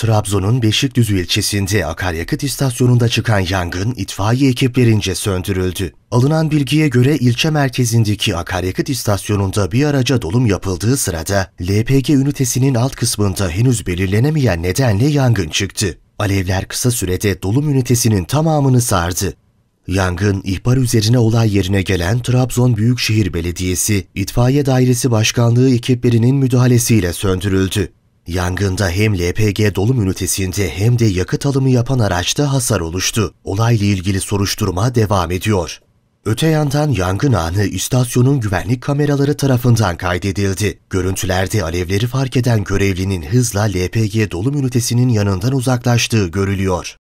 Trabzon'un Beşikdüzü ilçesinde akaryakıt istasyonunda çıkan yangın itfaiye ekiplerince söndürüldü. Alınan bilgiye göre ilçe merkezindeki akaryakıt istasyonunda bir araca dolum yapıldığı sırada LPG ünitesinin alt kısmında henüz belirlenemeyen nedenle yangın çıktı. Alevler kısa sürede dolum ünitesinin tamamını sardı. Yangın ihbar üzerine olay yerine gelen Trabzon Büyükşehir Belediyesi İtfaiye Dairesi Başkanlığı ekiplerinin müdahalesiyle söndürüldü. Yangında hem LPG dolum ünitesinde hem de yakıt alımı yapan araçta hasar oluştu. Olayla ilgili soruşturma devam ediyor. Öte yandan yangın anı istasyonun güvenlik kameraları tarafından kaydedildi. Görüntülerde alevleri fark eden görevlinin hızla LPG dolum ünitesinin yanından uzaklaştığı görülüyor.